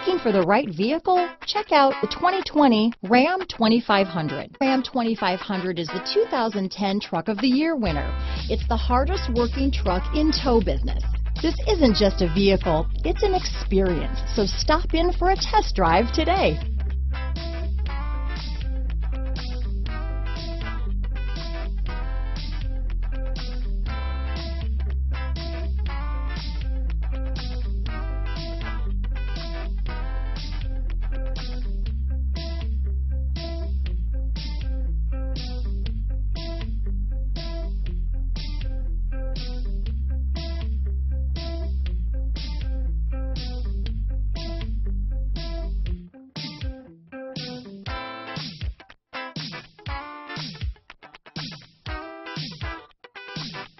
Looking for the right vehicle? Check out the 2020 Ram 2500. Ram 2500 is the 2010 Truck of the Year winner. It's the hardest working truck in tow business. This isn't just a vehicle, it's an experience. So stop in for a test drive today. Thank you.